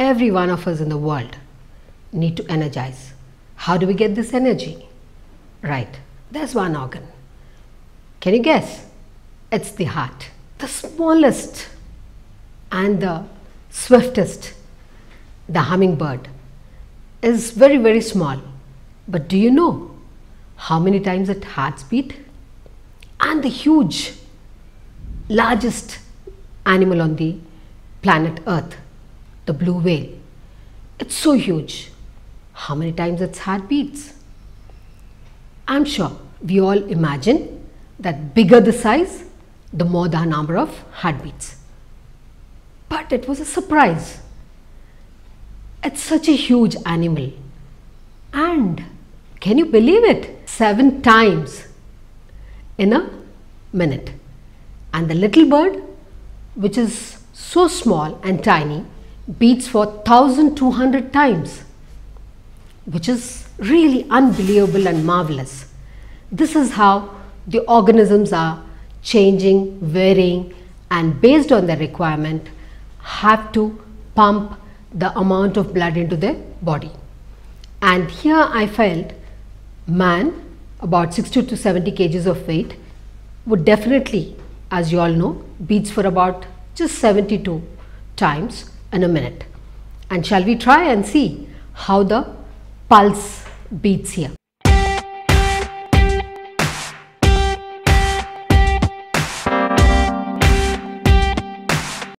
every one of us in the world need to energize. How do we get this energy? Right, there's one organ. Can you guess? It's the heart. The smallest and the swiftest, the hummingbird, is very, very small. But do you know how many times it hearts beat? And the huge, largest animal on the planet Earth, the blue whale. It's so huge. How many times its heart beats? I'm sure we all imagine that bigger the size, the more the number of heartbeats. But it was a surprise. It's such a huge animal. And can you believe it? Seven times in a minute. And the little bird, which is so small and tiny, beats for 1200 times, which is really unbelievable and marvelous. This is how the organisms are changing, varying, and based on their requirement, have to pump the amount of blood into their body. And here I felt man, about 60 to 70 kgs of weight, would definitely, as you all know, beats for about just 72 times in a minute. And shall we try and see how the pulse beats here?